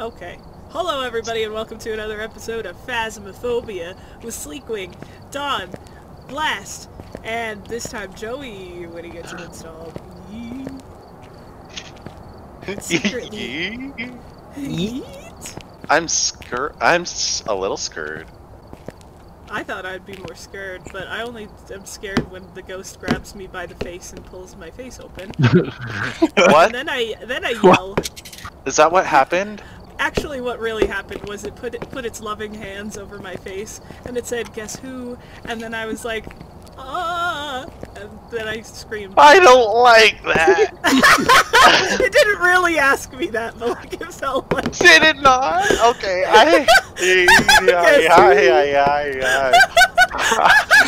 Okay. Hello, everybody, and welcome to another episode of Phasmophobia with Sleekwing, Dawn, Vlast, and this time Joey when he gets it installed. Secretly. Yeet. I'm scur. I'm s- a little scared. I thought I'd be more scared, but I only am scared when the ghost grabs me by the face and pulls my face open. What And then I then I yell. is that? What happened? Actually, what really happened was it put it put its loving hands over my face, and it said, "Guess who?" And then I was like, "Ah!" And then I screamed. I don't like that. it didn't really ask me that, but like it felt like. Did it not? Okay. I. Yeah, yeah, yeah,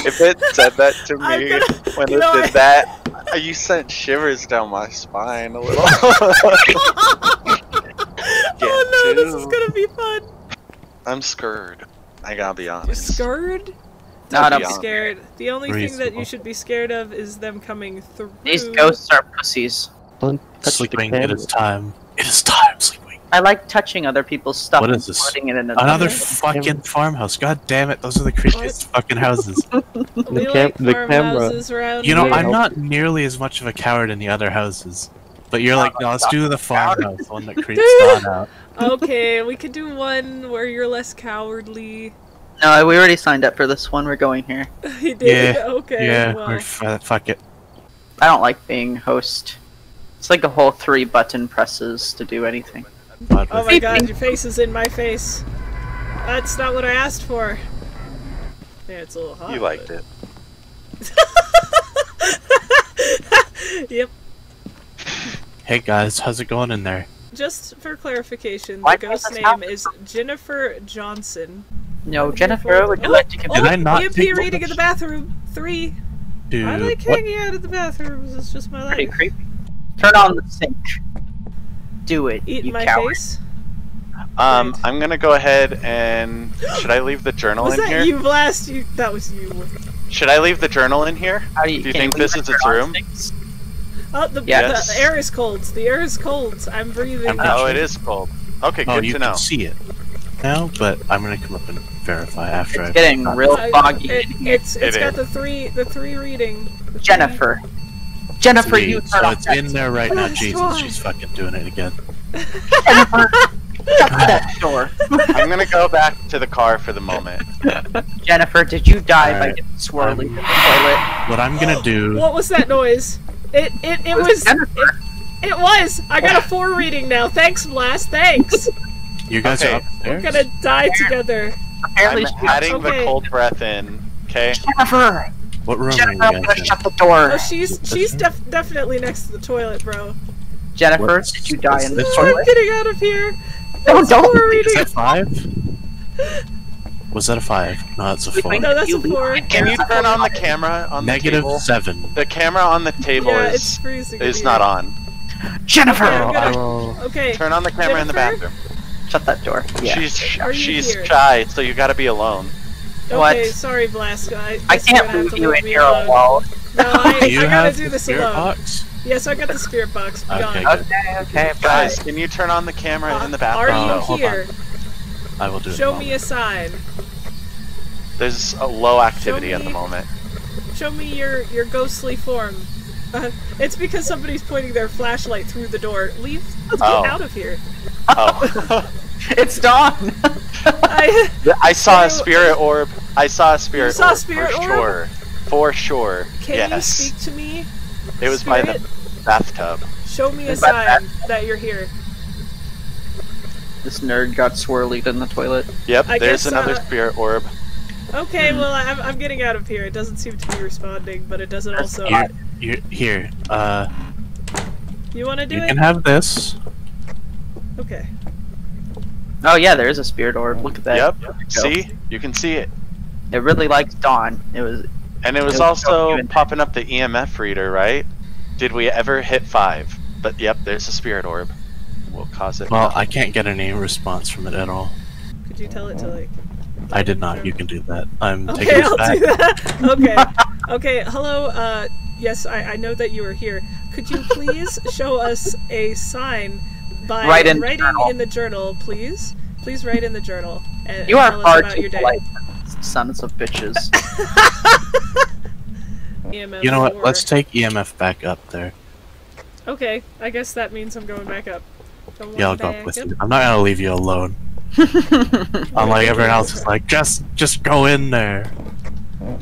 if it said that to me gonna- when it know, did I- that, you sent shivers down my spine a little. oh no, this is gonna be fun. I'm scared. I gotta be You're honest. scared? Not Don't up. be Scared. The only thing that you should be scared of is them coming through. These ghosts are pussies. Don't touch the Sleekwing, it camera. is time. It is time, Sleekwing. I like touching other people's stuff What and is this? putting it in another. Another Camera. fucking farmhouse. God damn it, those are the creepiest fucking houses. We The like the camera. You know, here. I'm not nearly as much of a coward in the other houses. But you're like, no, let's do the farmhouse, one that creeps Dawn out. okay, we could do one where you're less cowardly. No, we already signed up for this one. We're going here. he did. Yeah, okay. yeah, well. or f- uh, fuck it. I don't like being host. It's like a whole three button presses to do anything. Oh my god, your face is in my face. That's not what I asked for. Yeah, it's a little hot. You liked it. it. yep. Hey guys, how's it going in there? Just for clarification, Why the can't ghost name happen? is Jennifer Johnson. No, Jennifer, would you Oh, like to come? Did I not EMP take reading in notes? the bathroom. Three. Dude, I like what? hanging out at the bathrooms. It's just my Pretty life. creepy. Turn on the sink. Do it, Eat you my coward. face. Um, Right. I'm gonna go ahead and should I leave the journal Was in that here? you, Vlast? You. That was you. Should I leave the journal in here? How do you, Do you think leave this is its room? sinks? Oh, the, Yes. the air is cold. The air is cold. I'm breathing. I'm Oh, it is cold. Okay, Oh, good you to can know. see it now, but I'm gonna come up and verify after It's I. getting real I- foggy It, in here. it's it's It got is. the three the three reading. The three- Jennifer. Jennifer, you turn so off it's that. in there right now. Jesus, she's fucking doing it again. Jennifer, shut that door. I'm gonna go back to the car for the moment. Jennifer, did you die by Alright. getting swirly in the toilet? What I'm gonna do? What was that noise? It it it was was. It, it was. I got a four reading now. Thanks, Vlast. Thanks. You guys Okay. are We're gonna die together. Apparently, I'm adding Okay. the cold breath in. Okay. Jennifer. What room Jennifer, are you gonna guys in? shut the door. Oh, she's she's def- definitely next to the toilet, bro. Jennifer, What's- did you die in the this No, I'm getting out of here. No, don't. four Is reading. that five? Was that a five? No, that's a four. No, that's a four. Can you turn on the camera on the table? seven. The camera on the table Yeah, is freezing. is here. not on. Jennifer, Okay, I'm gonna- will. Okay. Turn on the camera in the bathroom. shut that door. Yeah. She's Are she's here? shy, so you gotta be alone. Okay, What? sorry, Vlast. I, I guess can't gonna have to you in here alone. alone. No, I, Do you I gotta have do this spirit alone. box? Yes, I got the spirit box. Okay, Okay, okay, Guys, can you turn on the camera in the Are bathroom? Oh, you uh, hold on. here? I will do it. Show in a me a sign. There's a low activity at the moment. Show me your your ghostly form. Uh, it's because somebody's pointing their flashlight through the door. Leave. Let's Oh. get out of here. Oh, It's dawn. I, I saw a You- spirit orb. I saw a spirit saw a orb spirit for orb? sure. For sure. can yes. you speak to me? it was by the bathtub. Show me a sign that you're here. This nerd got swirlied in the toilet. Yep, I there's guess, another uh, spirit orb. Okay, well I'm, I'm getting out of here. It doesn't seem to be responding, but it doesn't also. Here, here, here. Uh, You want to do you it? can have this. Okay. Oh yeah, there is a spirit orb. Look at that. Yep. There we go. See? You can see it. It really likes dawn. It was. And it was It was also even- popping up the EMF reader, right? Did we ever hit five? But yep, there's a spirit orb. Will cause it. Well, I can't get any response from it at all. Could you tell it to like? I did not. You can do that. I'm taking Okay, this I'll back. do that. Okay. Okay. Hello. Uh, yes, I, I know that you are here. Could you please show us a sign by Write in the writing journal. in the journal, please. Please write in the journal. And, You and are tell us far about too your day. polite, sons of bitches. EMF You know what? four. Let's take EMF back up there. Okay, I guess that means I'm going back up. Going Yeah, I'll go up with you. I'm not gonna leave you alone. Unlike everyone else is like, just just go in there.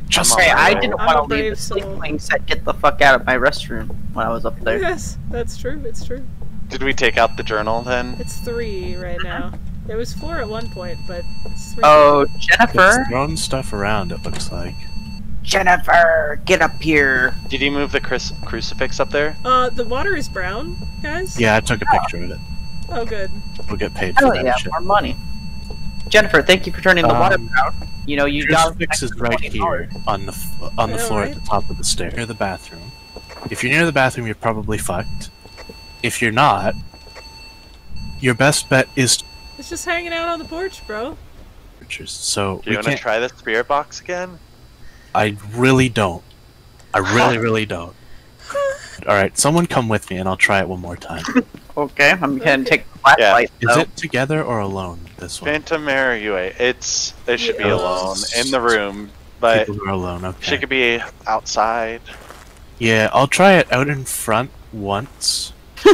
Just I'm Hey, I didn't want to leave the soul. sleeping said get the fuck out of my restroom when I was up there. Yes, that's true. It's true. Did we take out the journal then? It's three right now. It was four at one point, but it's three. Oh, it's Jennifer! throwing stuff around. It looks like. Jennifer, get up here! Did you move the cruci- crucifix up there? Uh, the water is brown, guys. Yeah, I took a picture of it. Oh, good. We'll get paid for Hell that yeah, shit. more money. Jennifer, thank you for turning the water Um, brown. You know, you got Crucifix is right here on the f- on the Yeah, floor right. at the top of the stair near the bathroom. If you're near the bathroom, you're probably fucked. If you're not, your best bet is It's just hanging out on the porch, bro. So Do we you want to try the spirit box again? I really don't. I really, really don't. All right, someone come with me, and I'll try it one more time. Okay, I'm gonna take the flashlight. Is though. it together or alone? This one. Phantom Mary Yue. It's it should be Yeah. alone in the room, but People are alone. Okay. she could be outside. Yeah, I'll try it out in front once.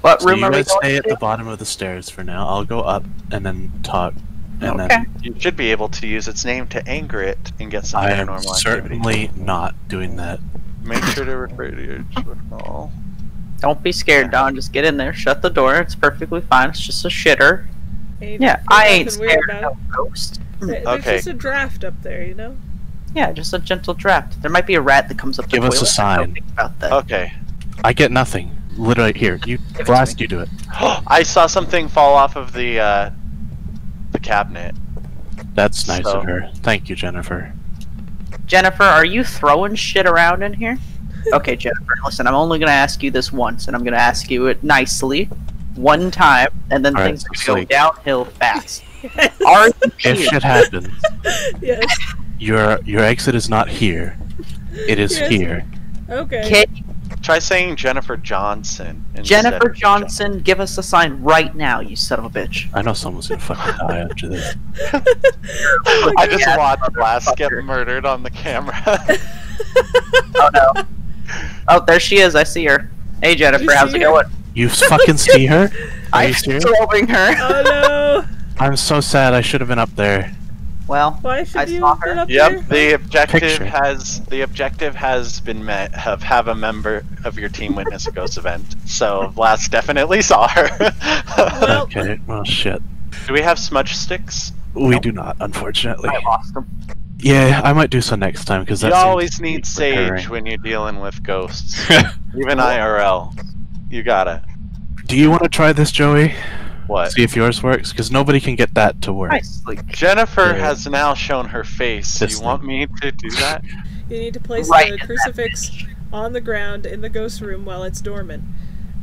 What So room you are we guys going stay at the bottom of the stairs for now. I'll go up and then talk, and Okay. then You should be able to use its name to anger it and get some I am paranormal activity. certainly not doing that. Make sure to refer to your journal. Don't be scared, Don. Just get in there. Shut the door. It's perfectly fine. It's just a shitter. Ain't Yeah, there's I ain't nothing weird scared of no ghost. it. There- There's Okay. just a draft up there, you know. Yeah, just a gentle draft. There might be a rat that comes up the Give us a toilet. sign. Don't think about that. Okay. I get nothing. Literally, here, you Give Vlast. You do it. I saw something fall off of the uh, the cabinet. That's nice So- of her. Thank you, Jennifer. Jennifer, are you throwing shit around in here? Okay, Jennifer, listen, I'm only gonna ask you this once, and I'm gonna ask you it nicely, one time, and then All right, things are gonna sleep. go downhill fast. Yes. Are you If shit happens, yes. your your exit is not here. It is Yes. here. Okay. Can Try saying Jennifer Johnson. Jennifer of Johnson give us a sign right now, you son of a bitch? I know someone's gonna fucking die after this. I just Yeah, watched Vlast get murdered on the camera. Oh no. Oh, there she is. I see her. Hey, Jennifer, how's it her? going? You fucking see her? Are I'm serious? her. Oh no! I'm so sad. I should have been up there. Well, Why should I you saw have her. up yep, there? the objective Picture. has the objective has been met. Have have a member of your team witness a ghost event. So Vlast definitely saw her. Well- Okay. Well, shit. Do we have smudge sticks? We do not, unfortunately. I lost them. Yeah, I might do so next time because You always need sage recurring. when you're dealing with ghosts, even IRL. You gotta. Do you want to try this, Joey? What? See if yours works, because nobody can get that to work. Nicely. Jennifer Yeah. has now shown her face. This you want me to do that? You need to place Right the crucifix on the ground in the ghost room while it's dormant.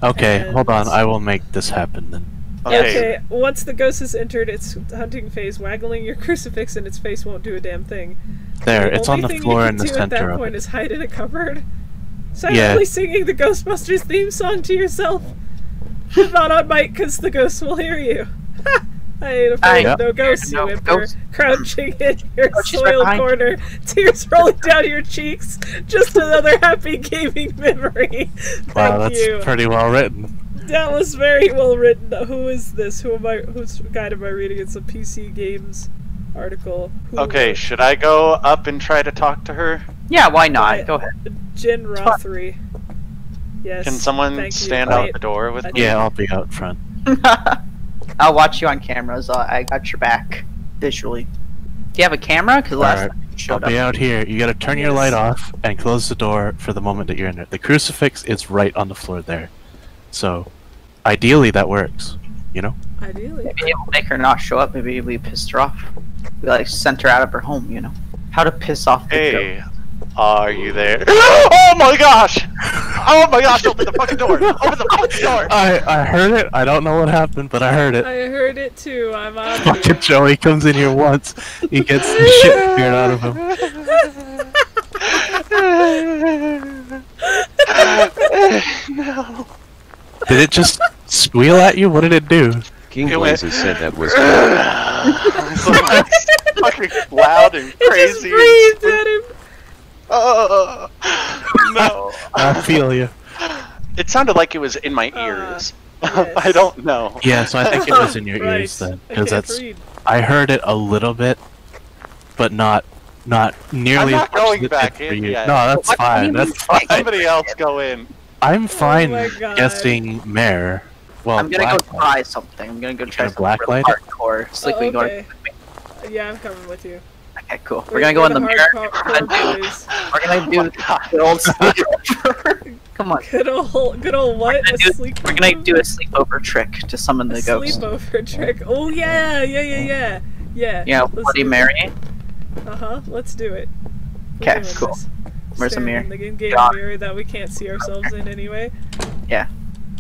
Okay, hold on. I will make this happen then. Okay. Once the ghost has entered its hunting phase, waggling your crucifix in its face won't do a damn thing. There, The it's on only the thing floor you in can the do at that center point it. is hide in a cupboard, silently singing the Ghostbusters theme song to yourself. Not on mic, because the ghost will hear you. I ain't afraid I of no ghosts, you whimper, ghosts. crouching in your Oh, she's right soiled corner, tears rolling down your cheeks. Just another happy gaming memory. Thank Wow, that's you. pretty well written. That was very well written. Who is this? Who am I? Whose guide am I reading? It's a PC Games article. Who Okay, should I go up and try to talk to her? Yeah, why not? Go ahead. Jen. Rothery. Yes. Can someone thank you. stand Wait, out the door with I- me? Yeah, I'll be out front. I'll watch you on cameras. I I got your back visually. Do you have a camera? Because last Alright, time you I'll be up. out here. You gotta turn your light off and close the door for the moment that you're in there. The crucifix is right on the floor there. So, ideally, that works. You know? Ideally. Maybe it will make her not show up. Maybe we pissed her off. We like sent her out of her home. You know how to piss off the ghost. Hey, are you there? oh my gosh! Oh my gosh! Open the fucking door! Open the fucking door! I, I heard it. I don't know what happened, but I heard it. I heard it too. I'm on. Fucking Joey comes in here once. He gets the shit scared out of him. no. Did it just squeal at you? What did it do? King It went- Blazes said that was fucking loud and It just crazy. breathed at him. Oh, no. I feel you. It sounded like it was in my Uh, ears. yes. I don't know. Yeah, so I think it was in your Right. ears then, because that's read. I heard it a little bit, but not not nearly I'm as not much going back did in you. yet. No, that's What fine. mean? That's fine. Somebody else go in. I'm fine my God. guessing mare. Well, I'm gonna black go try something. I'm gonna go try gonna something really blacklight hardcore. Sleep, Oh, we go- okay. Yeah, I'm coming with you. Okay, cool. We're, gonna go in the mirror. hardcore. We're gonna Oh do the old sleepover. Trick. Come on. Good old, good old what? We're gonna, A do, we're gonna do a sleepover trick to summon a the ghost. sleepover trick. Oh yeah, yeah, yeah, yeah, yeah. Yeah, Let's Bloody Mary. Uh huh. Let's do it. We're 'Kay, doing cool. this. Where's the mirror? In the in-game Got mirror that we can't see ourselves in anyway. Yeah.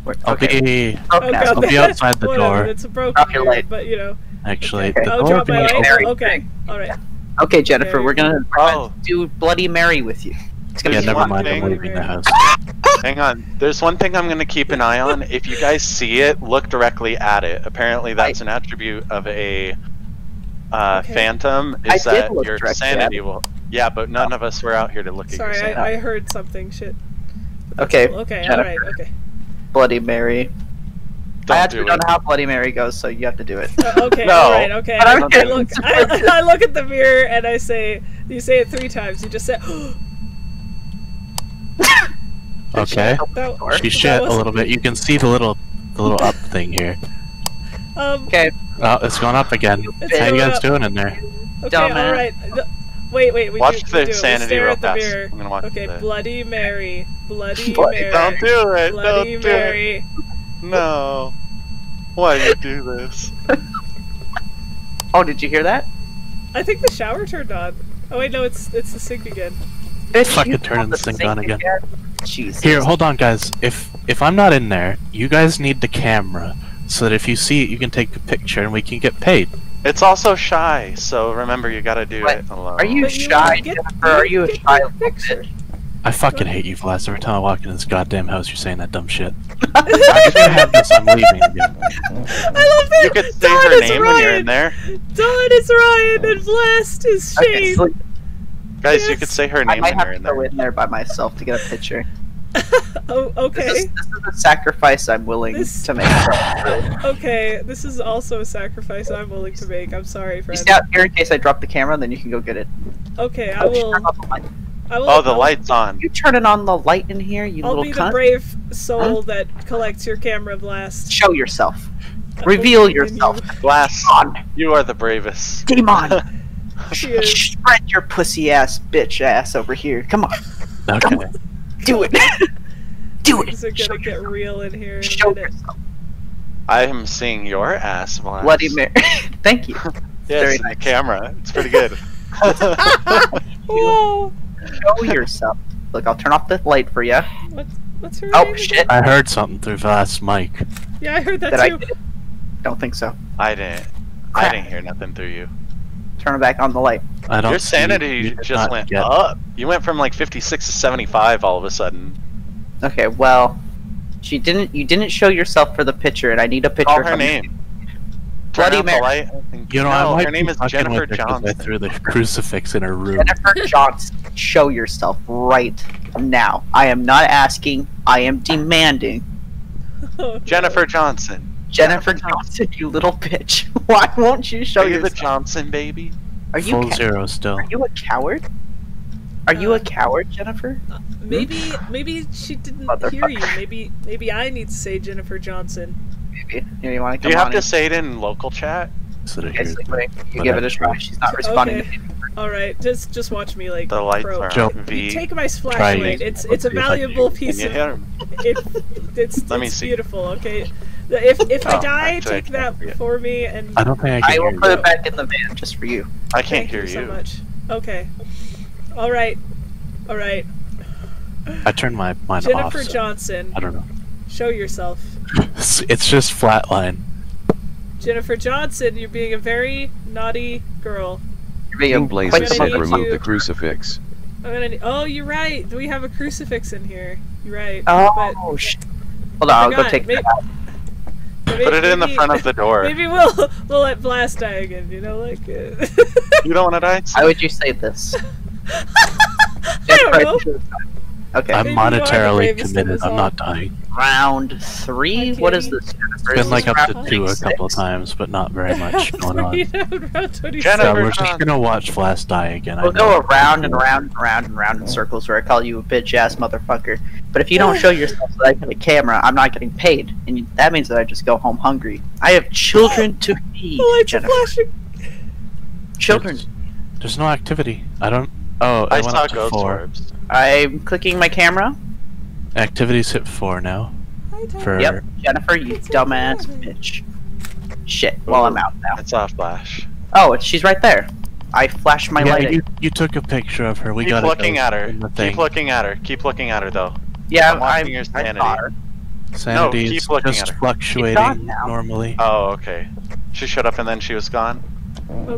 We're- I'll okay. be broken ass. God, I'll be outside the whatever, door. It's a broken mirror, light. but you know. Actually, Okay. the Oh, door drop my light. Okay. All right. Okay, Jennifer, Mary. we're gonna, Oh. do Bloody Mary with you. It's gonna Yeah, be never fun. mind. I'm leaving the house. Hang on. There's one thing I'm gonna keep an eye on. If you guys see it, look directly at it. Apparently, that's an attribute of a uh, Okay. phantom. Is did that your directly at sanity will? Yeah, but none of us were out here to look at Sorry. I, I heard something. Shit. Okay, cool. Okay. All Jennifer. right. Okay. Bloody Mary. Don't I actually do don't it. know how Bloody Mary goes, so you have to do it. Uh, okay. No. All right. Okay. I, I'm I getting look. I, I look at the mirror and I say. You say it three times. You just say. Okay. that, She that shit a wasn't- little bit. You can see the little the little up thing here. Um. Okay. Oh, it's going up again. It's How you guys up. doing in there? Okay. Dumbass. All right. No- Wait. Wait. We Watch do, we the do it. We sanity real at the fast. mirror. I'm gonna watch Okay. the- Bloody Mary. Bloody Bloody- Mary. Don't do it. Bloody Don't do Mary. it. No. Why do you do this? Oh, did you hear that? I think the shower turned on. Oh wait, no, it's it's the sink again. Bitch, Fucking turning the sink, thing on again. Jesus. Here, hold on, guys. If if I'm not in there, you guys need the camera so that if you see it, you can take a picture and we can get paid. It's also shy, so remember you gotta do What? it alone. Are you But shy, wanna get- Jennifer? Are you a get shy the little picture. Bitch? I fucking hate you, Vlad. Every time I walk in this goddamn house, you're saying that dumb shit. If you have this, I'm leaving again. I love that. You could say Dawn her name Ryan. when you're in there. Dawn is Ryan and Blast is Okay, Shane. so Guys, you could say her name might when you're in there. I have to go in there by myself to get a picture. oh, okay. This is, this is a sacrifice I'm willing This- to make. Okay, this is also a sacrifice I'm willing to make. I'm sorry, You friend. stay out here in case I drop the camera, then you can go get it. Okay, I Oh, will. Turn off the light. I will. Oh, the I'll- light's on. You turning on the light in here, you I'll little be the brave soul that collects your camera Vlast. Show yourself. Reveal Okay, yourself. Vlast, On, you are the bravest. demon. She is. Spread your pussy ass bitch ass over here. Come on, Okay. do it. do it. Things are gonna get real in here in Show yourself. I am seeing your ass, Vlast. Bloody Mary. Thank you. Yes, Very in the camera. It's pretty good. Whoa! Show yourself. Look, I'll turn off the light for you. What's what's her Oh name? shit! I heard something through Vlad's mic. Yeah, I heard that Did I? too. get it? Don't think so. I didn't. I didn't hear nothing through you. Turn back on the light. I don't. Your sanity you just went get- up. You went from like 56 to 75 all of a sudden. Okay, well, she didn't. You didn't show yourself for the picture, and I need a picture. Call her from you. name. Turn Bloody Mary. light. I think- You know, no, I might her name be is Jennifer with her 'cause I Johnson. threw the crucifix in her room. Jennifer Johnson, show yourself right now. I am not asking. I am demanding. Jennifer Johnson. Jennifer Johnson, you little bitch. Why won't you show Are you the yourself? Johnson baby? Are you? Full ca- zero still. Are you a coward? Are you Uh, a coward, Jennifer? Maybe maybe she didn't hear you. Maybe maybe I need to say Jennifer Johnson. Maybe. Here, you want to Do you have to in? say it in local chat? So to Okay, you give it a try. She's not responding. Okay. to. All right, just just watch me like The lights pro. are Joe. V. take my flashlight. It's it's a Let's see can- valuable piece you of hear him? it. It's Let me it's see. beautiful. Okay, if if I Oh, die, actually, take can't that hear for me and I don't think I can. I will hear put you. it back in the van just for you. I can't thank hear you so you. much. Okay, all right, all right. I turned my mine Jennifer off. so Johnson, I don't know. Show yourself. It's, it's just flatline. Jennifer Johnson, you're being a very naughty girl. You're being King quite Blazes the said need remove to- the crucifix. I'm gonna. Oh, you're right. Do we have a crucifix in here. You're right. Oh shit! Hold on, I'll go take maybe- that out. maybe- Put it in the front of the door. Maybe we'll we'll let Vlast die again. You know, like. Uh... You don't want to die? Why would you say this? I don't know. Okay, I'm Maybe you are the monetarily committed. I'm not dying. round three. What is Okay. this? Jennifer? Been like up to two a couple of times, but not very much going on. Three down, round 27. So Jennifer, we're just gonna watch Flash die again. We'll know. go around and around and around and around in circles where I call you a bitch ass motherfucker. But if you don't show yourself so that I get a camera, I'm not getting paid, and that means that I just go home hungry. I have children to feed, The lights are Jennifer. flashing. Children. There's no activity. I don't. Oh, I I, went saw up to ghost four. orbs. I'm clicking my camera. Activities hit four now. Hi, For Yep, Jennifer, you It's dumbass bitch. Shit. Well, I'm out now. I saw a flash. Oh, she's right there. I flashed my yeah, light. you, you took a picture of her. We Keep got looking at her. In the thing. Keep looking at her. Keep looking at her, though. Yeah, I'm watching I'm, your I sanity. saw her. Sanity keep is looking just at her. fluctuating normally. Oh, okay. She showed up and then she was gone. Oh,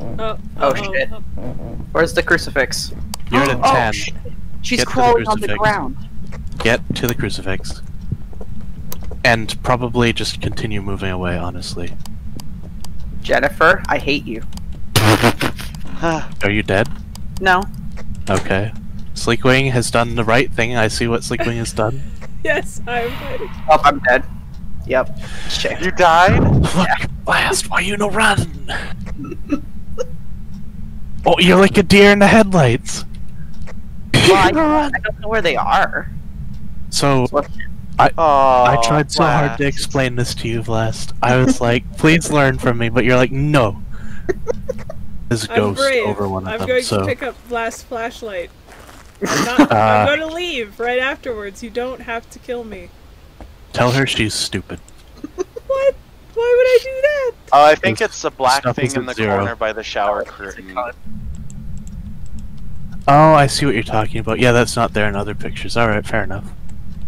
good. Oh, Oh, uh-oh. shit. Where's the crucifix? You're at a Oh, ten. shit. She's Get to the crawling on the ground. Get to the crucifix. And probably just continue moving away, honestly. Jennifer, I hate you. Are you dead? No. Okay. Sleekwing has done the right thing. I see what Sleekwing has done. Yes, I'm fighting. Oh, I'm dead. Yep. Shit. you died? Look, Vlast! Why you no run? oh, you're like a deer in the headlights. Well, I, I don't know where they are. So What- Oh, I tried so hard to explain this to you, Vlast. I was like, please learn from me, but you're like, no. There's a I'm ghost brave. over one of I'm them, going so to pick up Vlast flashlight. I'm, not, Uh. I'm going to leave right afterwards. You don't have to kill me. tell her she's stupid. What? Why would I do that? Oh, I think it's the black stuff thing in the zero. corner by the shower curtain. Oh, I see what you're talking about. Yeah, that's not there in other pictures. Alright, fair enough.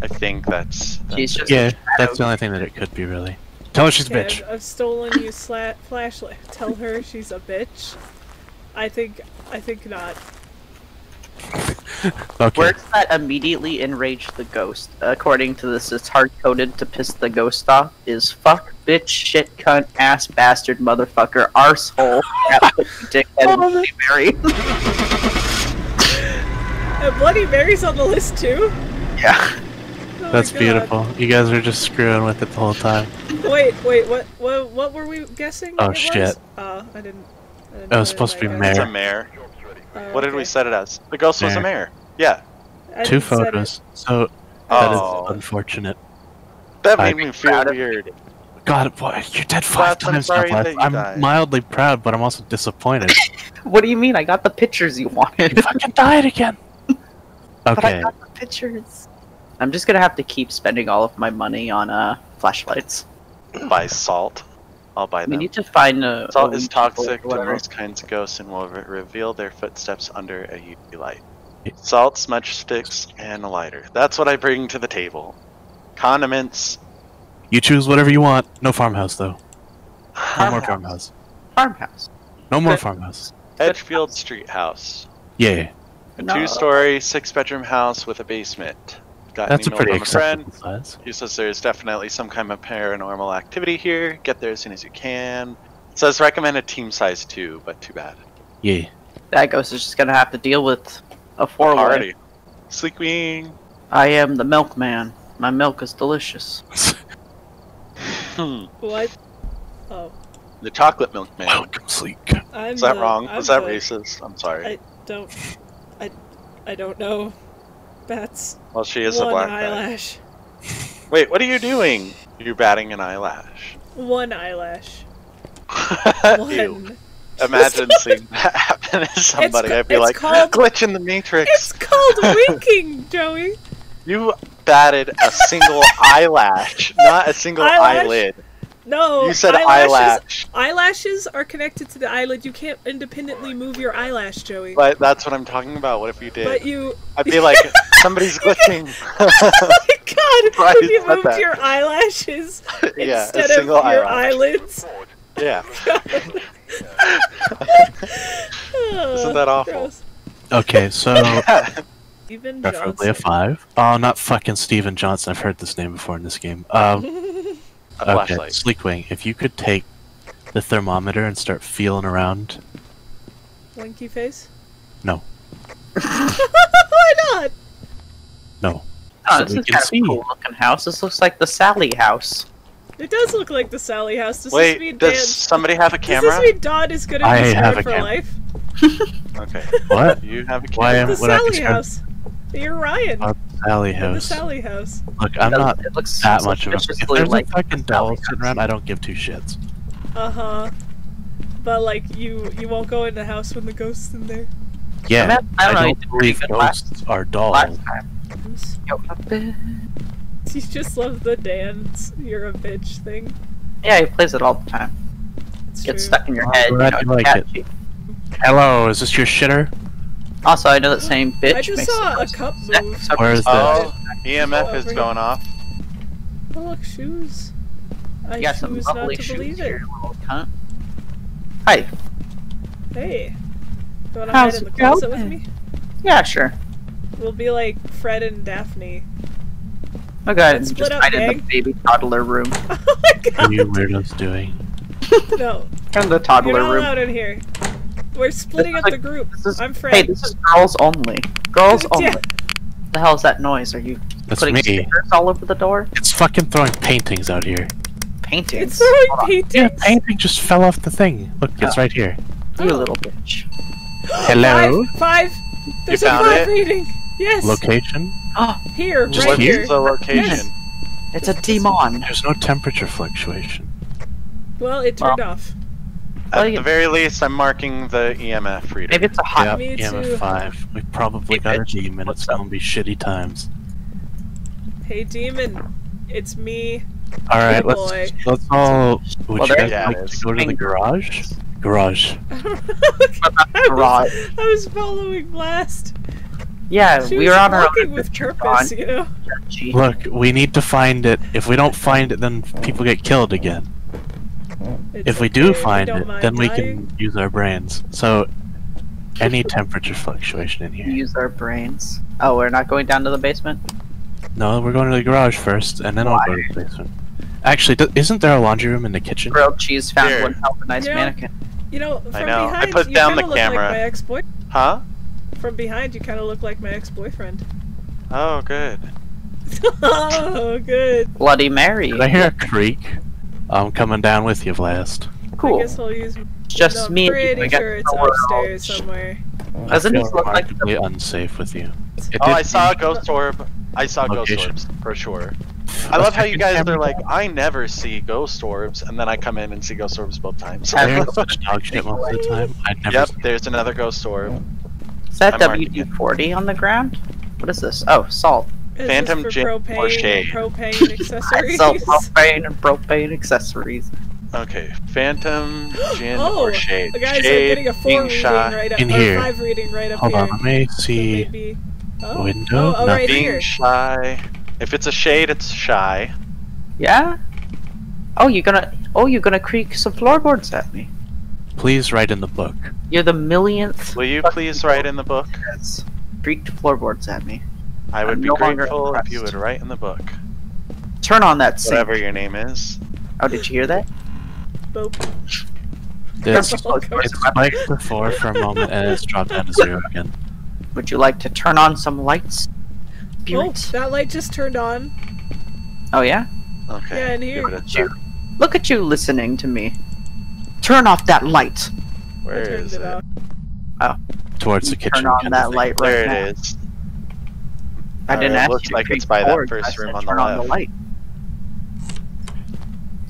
I think that's. She's just Yeah, that's the only thing that it could be, really. Tell her she's a bitch. I've, I've stolen you sla- flashlight. Tell her she's a bitch. I think. I think not. Okay. Words that immediately enrage the ghost, according to this, it's hard coded to piss the ghost off, is fuck, bitch, shit, cunt, ass, bastard, motherfucker, arsehole, cat, pussy, dickhead, and Bloody Mary. And Bloody Mary's on the list too. yeah. Oh That's beautiful. You guys are just screwing with it the whole time. Wait, wait, what? What? What were we guessing? Oh, it was? shit. Oh, I didn't. I didn't It was supposed to be my Mare. It's a mare. Oh, What did we set it as? The ghost was a Mare. mare. Yeah. I Two didn't set it. photos. So that is Oh. unfortunate. That I- made me feel Proud of weird. God, boy, you're dead five Vlast, I'm times now, sorry that you I'm died. mildly proud, but I'm also disappointed. What do you mean? I got the pictures you wanted. you fucking died again. But I Okay. got the pictures. I'm just gonna have to keep spending all of my money on uh flashlights. Buy salt. I'll buy We them. need to find a. Salt a is weak people or toxic to most kinds of ghosts and will re- reveal their footsteps under a UV light. Salt, smudge sticks, and a lighter. That's what I bring to the table. Condiments. You choose whatever you want. No farmhouse though. No more Farmhouse. farmhouse. farmhouse. No more farmhouse. Edgefield Street House. Yeah, A No. two-story, six-bedroom house with a basement. Got that's a an email pretty from a friend. size. He says there's definitely some kind of paranormal activity here. Get there as soon as you can. It says recommended team size two, but too bad. Yeah. That ghost is just gonna have to deal with a four way. Already. Sleekwing. I am the milkman. My milk is delicious. Hmm. What? Oh, The chocolate milk man. Welcome, Sleek. I'm. Is that the- wrong? I'm Was that the- racist? I'm sorry. I don't. I. I don't know. That's well, she is a black eyelash. Wait, what are you doing? You're batting an eyelash. One eyelash. Ew. One. Imagine seeing that happen to somebody. ca- I'd be it's like, called- glitch in the matrix. It's called winking, Joey. You batted a single eyelash, not a single Eyelash? eyelid. No. You said eyelashes, eyelash. Eyelashes are connected to the eyelid. You can't independently move your eyelash, Joey. But that's what I'm talking about. What if you did? But you. I'd be like, somebody's glitching. Oh my god! Right, if you moved that. your eyelashes yeah, instead a single of your eyelash. eyelids. Yeah. Oh, Isn't that awful? gross. Okay, so Steven preferably a Johnson. five. Oh, not fucking Steven Johnson. I've heard this name before in this game. Um, A okay, flashlight. Sleekwing, if you could take the thermometer and start feeling around. Winky face. No. Why not? No. Oh, So this is kind of see. a cool looking house. This looks like the Sally house. It does look like the Sally house. Does this mean does Dan? somebody have a Does camera? this mean Don is gonna I be have scared a for camera. life? Okay. What? You have a Why camera. am- The would I Sally house. You're Ryan. Uh, Sally in the Sally house. Look, I'm not It looks that much of a. If there's like a fucking doll Sally sitting around, I don't give two shits. Uh huh. But like you, you won't go in the house when the ghost's in there. Yeah, I, mean, I don't know. you don't did pretty believe good last, ghosts are dolls. last time. Yo, a bit- You just love the dance. You're a bitch thing. Yeah, he plays it all the time. It's Gets true. stuck in your I'm head. You glad know, you like it. Hello, is this your shitter? Also, I know that saying bitch I just makes saw a person cup sick, move. so Where is Oh, EMF Oh, is going off. Oh look, shoes. I You got some choose not lovely to shoes believe here, it. you little cunt. Hi. Hey. You wanna hide in the closet with me? Yeah, sure. We'll be like Fred and Daphne. Oh I'll go ahead Let's and split just up, hide in the gang. baby toddler room. Oh my What are you weirdos doing? No, In the toddler you're not room. allowed in here. We're splitting up like- the group. Is, I'm hey, Fred. this is girls only. Girls only. Yeah. The hell is that noise? Are you That's putting me. stickers all over the door? It's fucking throwing paintings out here. Paintings. It's throwing Hold on. paintings. Yeah, painting just fell off the thing. Look, it's right here. You oh. little bitch. Hello? Five. Five. There's a found five it? reading. Yes. Location? Oh, Here, Just right here? here. What's the location? Yes. it's a demon. There's no temperature fluctuation. Well, it turned off. Well, At the very least, I'm marking the EMF reader. Maybe it's a hot. Yeah, me EMF too. 5. We probably Hey, got a bitch. demon. What's It's up? gonna be shitty times. Hey, demon. It's me. Alright, Good let's boy. let's all would Well, you there guys yeah, like to go to the Hang- garage? Garage. I was, Garage. I was following Blast. Yeah, She we was were on our walking own with adventure, purpose, you know. Look, we need to find it. If we don't find it, then people get killed again. It's If we do find don't it, mind then we can use our brains. So, any temperature fluctuation in here. Use our brains. Oh, we're not going down to the basement? No, we're going to the garage first, and then I'll go to the basement. Actually, do- isn't there a laundry room in the kitchen? Grilled cheese found Here. one hell of a nice Yeah. mannequin. You know, from I know. I behind, put you down kinda the look camera. Like my ex-boy. Huh? From behind, you kind of look like my ex-boyfriend. Oh, good. oh, good. Bloody Mary. Did I hear a creak? I'm coming down with you, Vlast. I Cool. guess I'll use. Just I'm me pretty I got sure it's nowhere upstairs somewhere. Doesn't I this look like remarkably unsafe with you. It Oh, I saw a ghost orb. I saw ghost orbs for sure. I love how you guys are like, I never see ghost orbs, and then I come in and see ghost orbs both times. There's such dog shit most of the time. I'd never. yep, there's another ghost orb. Is that I'm marking WD-40 on the ground? What is this? Oh, salt. Is Phantom this Jinn for or shade? propane accessories. Salt, propane, and propane accessories. Okay, Phantom, Jinn, oh, or Shade. guys shade, are getting a four being reading shy, right up, In here. five reading right up Hold here. on, let me see. Maybe. Oh. Window? Oh, oh No. right being here. shy. If it's a shade, it's shy. Yeah? Oh, you're gonna... Oh, you're gonna creak some floorboards at me. Please write in the book. You're the millionth Will you please write in the book? that's creaked floorboards at me. I would I'm be no grateful if you would write in the book. Turn on that sink. Whatever your name is. Oh, did you hear that? Boop. It's, That's all goes it's spiked to four for a moment and it's dropped down to zero again. Would you like to turn on some lights? Oh, Spirit? that light just turned on. Oh, yeah? Okay. Yeah, in here. Give You, look at you listening to me. Turn off that light. Where I turned is it it? off. Oh. Towards the kitchen. Turn on that thing. light right There now. it is. I didn't Uh, it ask looks you like creak it's by that first I room on the turn on the light.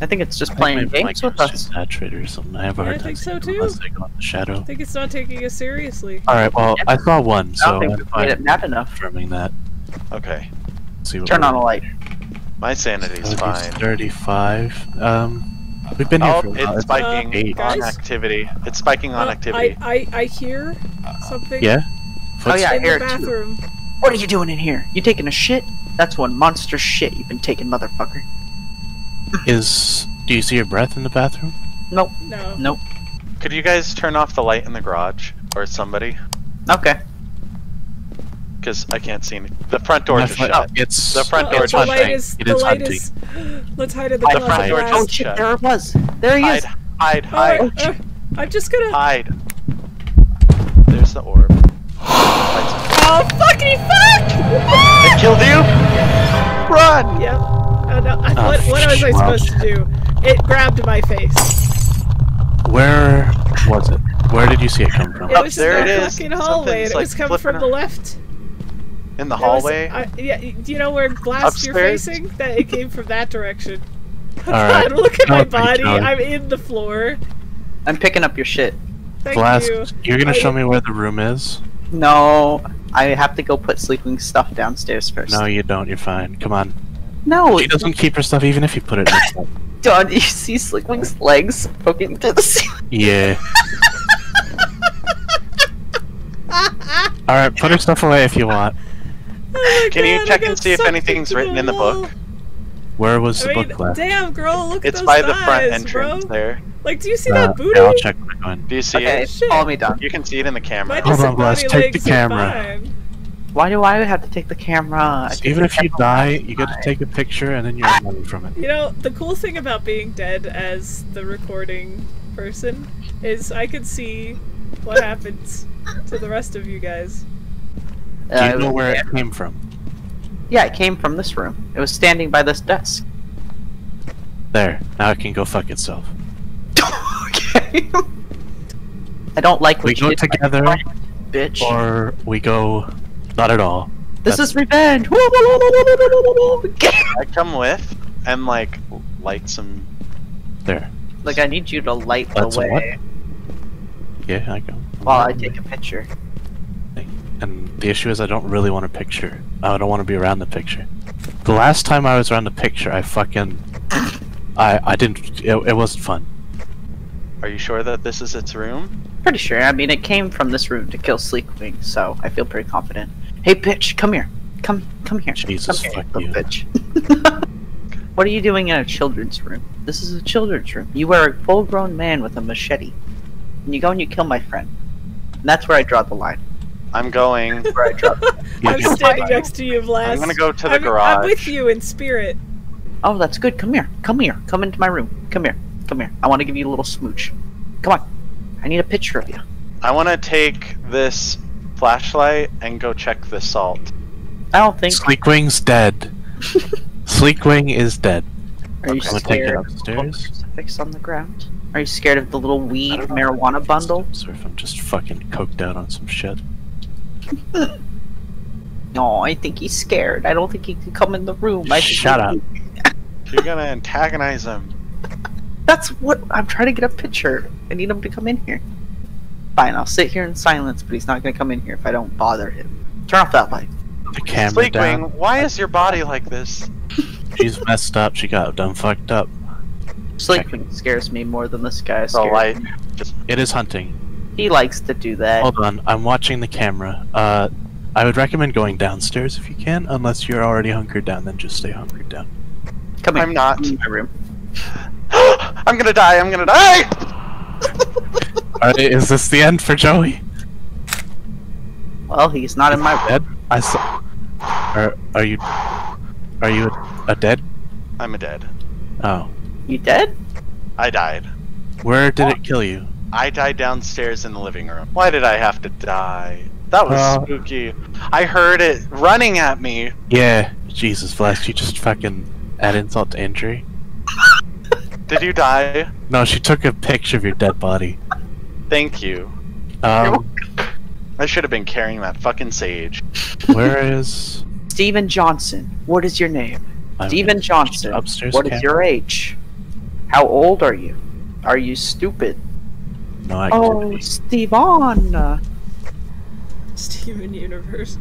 I think it's just playing games with is us. just saturated or something. I have a Yeah, hard I think so, seeing too. unless I go in the shadow. I think it's not taking us seriously. Alright, well, Yep. I saw one, I so don't think I'm we've made it mad enough. confirming that. Okay. See what Turn on the light. My sanity's It's fine. 35. Um, we've been here Oh, for a while. it's spiking eight. on activity. It's spiking on Uh, activity. I, I, I hear something Yeah? Oh, yeah, I in hear the it too. Bathroom. What are you doing in here? You taking a shit? That's one monster shit you've been taking, motherfucker. Is. Do you see your breath in the bathroom? Nope. No. Nope. Could you guys turn off the light in the garage? Or somebody? Okay. because I can't see any. The front doors are My shut. foot- It's The front Oh, door's shut. light hunting. is. It the is hunting. is. Let's hide in the The front door's last. Oh shit, there it was. There he Hide, is. hide, Oh, hide, uh, I'm just gonna. hide. There's the orb. Oh fucking fuck! It killed you? Run! Yep. Oh, no. I, Oh, what, what was I schmuck. supposed to do? It grabbed my face. Where was it? Where did you see it come from? It was there in it the is. fucking hallway, and Something's, it was like, coming from flipping the left. In the It was- hallway? Yeah, do you know where glass you're facing? That it came from that direction. Alright. God, look at my Oh, thank body. I'm in the floor. I'm picking up your shit. Thank Vlast, you. you. are gonna I- show me where the room is? No, I have to go put Sleekwing's stuff downstairs first. No, you don't. You're fine. Come on. no. She doesn't keep her stuff even if you put it in the stuff. Don, you see Sleekwing's legs poking through the ceiling. Yeah. Alright, put her stuff away if you want. Oh Can you God, I check and see if anything's written in the book? Where was I the mean, book left? damn, girl, look It's at those It's by the front entrance bro. there. Like, do you see Uh, that booty? yeah, I'll check my I'm. Do you see Okay, it? Shit. follow me down. You can see it in the camera. Hold on, disembodied Vlast, take the camera. Why do I have to take the camera? I Even take if the you die, you get to take a picture and then you're money from it. You know, the cool thing about being dead as the recording person is I can see what happens to the rest of you guys. Do you know where it came from? Yeah, it came from this room. It was standing by this desk. There. Now it can go fuck itself. okay. I don't like what We you go did, together, bitch. or we go not at all. this that's- is revenge. I come with and like light some. There. like I need you to light the That's a what? way Yeah, I go. while I take a picture. And the issue is, I don't really want a picture. I don't want to be around the picture. The last time I was around the picture, I fucking, I I didn't. It, it wasn't fun. Are you sure that this is its room? Pretty sure. I mean, it came from this room to kill Sleekwing, so I feel pretty confident. Hey, bitch, come here. Come, come here. Jesus, come here, fuck little you. bitch. what are you doing in a children's room? This is a children's room. You are a full-grown man with a machete, and you go and you kill my friend. And that's where I draw the line. I'm going. I draw. The You I'm standing next to you, Vlad. I'm gonna go to the I'm, garage. I'm with you in spirit. oh, that's good. Come here. Come here. Come into my room. Come here. Come here. I want to give you a little smooch. Come on. I need a picture of you. I want to take this flashlight and go check the salt. Oh, I don't think. Sleekwing's dead. Sleekwing is dead. Are you I'm gonna take it scared of the upstairs. crucifix on the ground? Are you scared of the little weed marijuana bundle? So if I'm just fucking coked out on some shit. No, I think he's scared. I don't think he can come in the room. I Shut up. You're gonna antagonize him. That's what I'm trying to get a picture. I need him to come in here. Fine, I'll sit here in silence, but he's not gonna come in here if I don't bother him. Turn off that light. The camera down. Sleekwing, why is your body like this? She's messed up. She got done fucked up. Sleeping scares me more than this guy The scares light. me. It is hunting. He likes to do that. Hold on, I'm watching the camera. Uh, I would recommend going downstairs if you can, unless you're already hunkered down. Then just stay hunkered down. Come here. I'm not. In my room. I'm gonna die. I'm gonna die. Alright, is this the end for Joey? Well, he's not in my room. Dead? I saw. Are are you? Are you a, a dead? I'm a dead. Oh, You dead? I died. where did it kill you? I died downstairs in the living room. Why did I have to die? That was Uh, spooky. I heard it running at me. Yeah, Jesus, Flash, you just fucking add insult to injury. Did you die? No, she took a picture of your dead body. Thank you. Um, I should have been carrying that fucking sage. where is? Stephen Johnson. What is your name? I'm Stephen Johnson. Upstairs. What is camera? your age? How old are you? Are you stupid? No, I Oh, Steven. Uh, Steven Universe.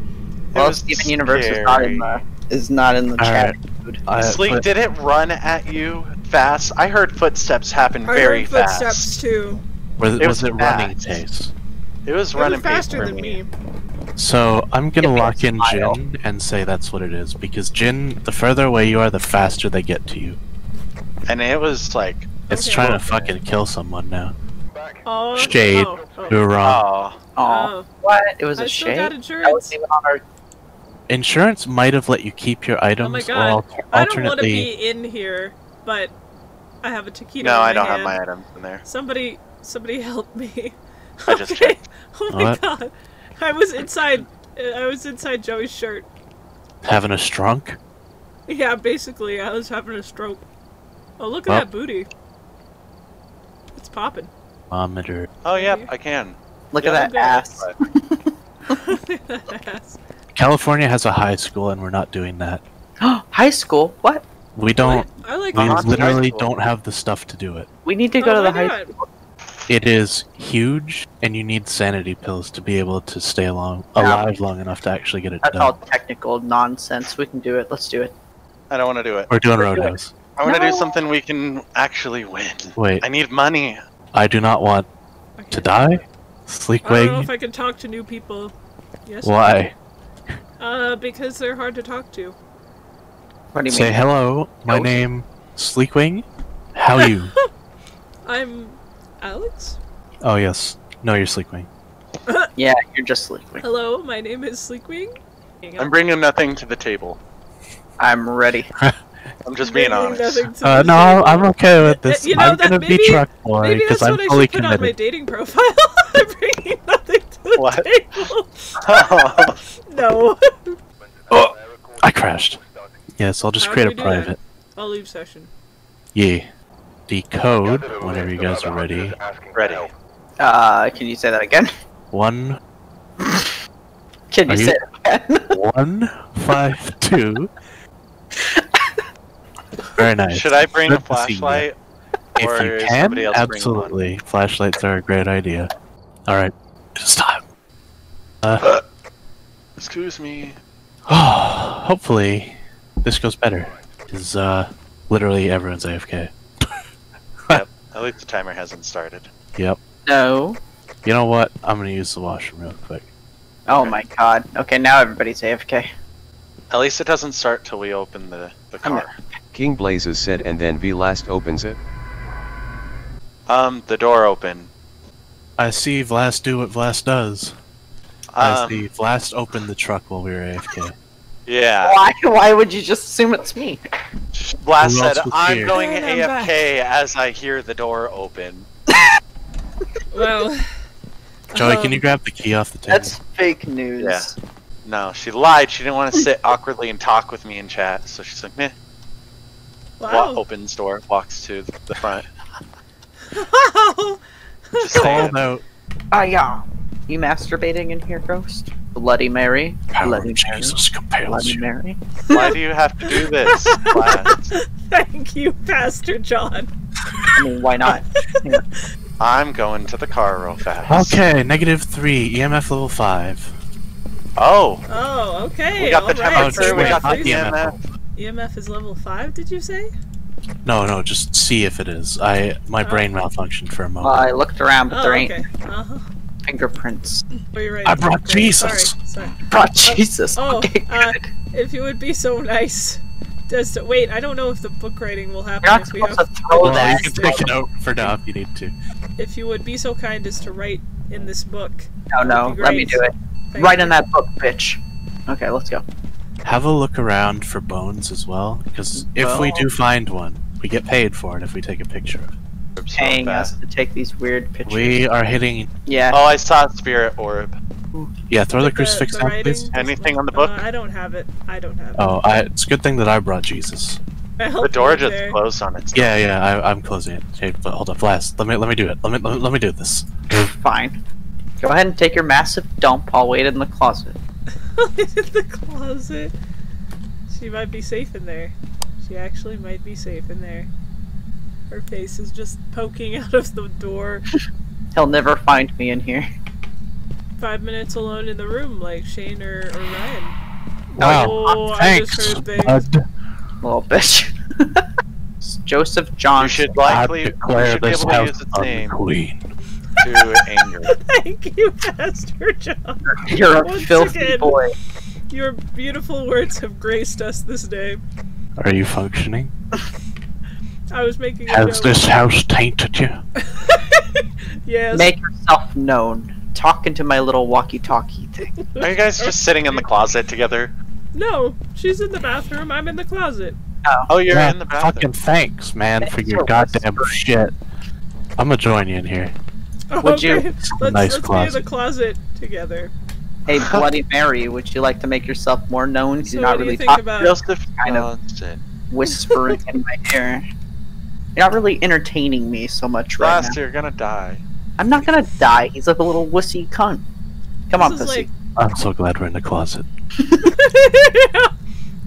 Well, was Steven Universe is not in the is not in the chat. dude. I, Sleep, but- did it run at you fast? I heard footsteps happen I very heard fast. footsteps too. was, it was was it running pace? It was It running was faster pace than me. me. So I'm gonna Give me a lock in smile. Jinn and say that's what it is because Jinn, the further away you are, the faster they get to you. And it was like, It's Okay. trying to fucking kill someone now. Oh, Shade. Oh, oh. You're wrong. oh, Oh. what? It was I a still shade. got That insurance. wasn't even insurance might have let you keep your items, Oh my or god. alter- I don't want to be in here, but I have a taquito. No, in I don't have my items in there. Somebody, somebody help me. I just Okay. checked. Oh my What? god. I was inside. uh, I was inside Joey's shirt. having a strunk. Yeah, basically, I was having a stroke. Oh, look at Well- that booty. It's popping. Monitor. Oh, yeah, I can. Look Yeah, at that okay. ass. Ass. California has a high school, and we're not doing that. High school? What? We don't. I like We literally don't have the stuff to do it. We need to go Oh to the high God. school. It is huge, and you need sanity pills to be able to stay along Yeah. alive long enough to actually get it That's done. all technical nonsense. We can do it. Let's do it. I don't want to do it. We're doing Let's do roadhouse. I want to No. do something we can actually win. Wait, I need money. I do not want Okay. to die. Sleekwing. I don't know if I can talk to new people. Yes. Why? Uh, because they're hard to talk to. What do you Say mean? hello. My Ghost? name, Sleekwing. How are you? I'm Alex. oh yes. No, you're Sleekwing. Yeah, you're just sleeping. Hello, my name is Sleekwing. I'm bringing nothing to the table. I'm ready. I'm just being honest. to Uh, no. I'm okay with Uh, this. you know, I'm that gonna maybe- be truck boy Maybe because that's I'm what I fully should put on my dating profile. I'm bringing nothing to the What? table. No. Oh, I crashed. Yes, I'll just How create a we do that? private. I'll leave session. Yeah. The code, whenever you guys are ready. Ready. Uh, can you say that again? One, Can you you- say it again? one, five, two. Very nice. Should I bring a Good to see you. flashlight? If or you can, somebody else bring one? absolutely. Flashlights are a great idea. All right, it's time. Uh, Excuse me. Oh, hopefully, this goes better. Is uh, literally everyone's AFK. Yep. At least the timer hasn't started. Yep. No. You know what? I'm gonna use the washroom real quick. Oh my god. Okay, now everybody's AFK. At least it doesn't start till we open the, the I'm car. King Blazes said and then Vlast opens it. Um, the door open. I see Vlast do what Vlast does. I Um, see Vlast open the truck while we were AFK. yeah. Why? Why would you just assume it's me? Vlast said, I'm here?" going I'm back. AFK as I hear the door open. Well. Joey, um, can you grab the key off the table? That's fake news. Yeah. No, she lied. She didn't want to sit awkwardly and talk with me in chat. So she's like, meh. Wa- Wow. opens door, walks to the front. Wow. Just saying. Called out. Oh ah, yeah. You masturbating in here, Ghost? Bloody Mary. Power Bloody of Mary. Jesus compels Bloody you. Mary. Why do you have to do this? Thank you, Pastor John. I mean, why not? I'm going to the car real fast. Okay, negative three, EMF level five. Oh, Oh, okay. we got the all right. temperature. we oh, got the EMF. EMF. EMF is level 5, did you say? No, no, just see if it is. I my Oh. brain malfunctioned for a well, moment. I looked around, but Oh, there ain't okay. Uh-huh. fingerprints. Oh, you're right. I brought Okay, Jesus. Sorry, sorry. Brought Jesus. Oh, okay, uh, good. if you would be so nice as to wait, I don't know if the book writing will happen You're not if we have. to throw well, that. you can take it out for now if you need to. If you would be so kind as to write in this book. No, no, let me do it. Thank Right you. in that book, bitch. Okay, let's go. Have a look around for bones as well, because if we do find one, we get paid for it if we take a picture of it. Paying fast. us to take these weird pictures. We are hitting. Yeah. Oh, I saw a spirit orb. Yeah, throw the But crucifix the down, writing please. Anything on the book? Uh, I don't have it. I don't have it. Oh, I, it's a good thing that I brought Jesus. The door just there. closed on itself. Yeah, yeah, I, I'm closing it. Okay, but hold up, last. Let me let me do it. Let me let me, let me do this. Fine. Go ahead and take your massive dump. I'll wait in the closet. In the closet. She might be safe in there. She actually might be safe in there. Her face is just poking out of the door. He'll never find me in here. Five minutes alone in the room, like Shane or, or Ryan. Wow, Oh, I oh, thanks, just heard things. bud. Little bitch. Joseph Johnson. You should likely you declare should be this able to house use its name unclean. To anger. Thank you, Pastor John. You're a filthy again. boy. Your beautiful words have graced us this day. Are you functioning? I was making a Has joke. this house tainted you? yes. Make yourself known. Talk into my little walkie-talkie thing. Are you guys just sitting in the closet together? No, she's in the bathroom. I'm in the closet. Oh, you're Yeah, in the bathroom. Fucking thanks, man, for your goddamn whispering. shit. I'm gonna join you in here. Would you- Let's, Nice let's be in the closet together. Hey, Bloody Mary, would you like to make yourself more known? 'Cause So you're not do you really talking, about- Joseph Kind of. Whispering in my ear. You're not really entertaining me so much right Vlast, now. you're gonna die. I'm not gonna die. He's like a little wussy cunt. Come on, This is pussy. I'm so glad we're in the closet.